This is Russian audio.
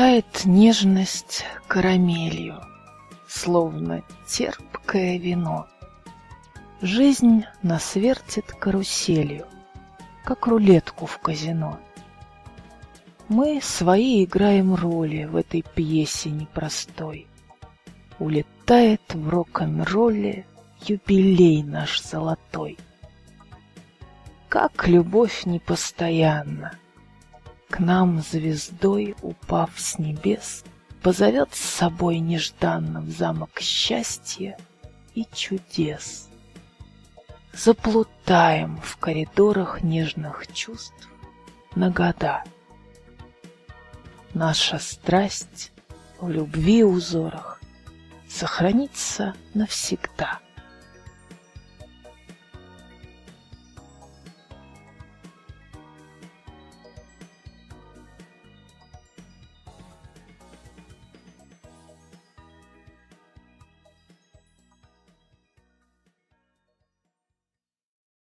Тает нежность карамелью, Словно терпкое вино. Жизнь нас вертит каруселью, Как рулетку в казино. Мы свои играем роли В этой пьесе непростой. Улетает в рок-н-ролле Юбилей наш золотой. Как любовь непостоянна, К нам звездой, упав с небес, Позовет с собой нежданно В замок счастья и чудес. Заплутаем в коридорах нежных чувств на года. Наша страсть в любви узорах Сохранится навсегда.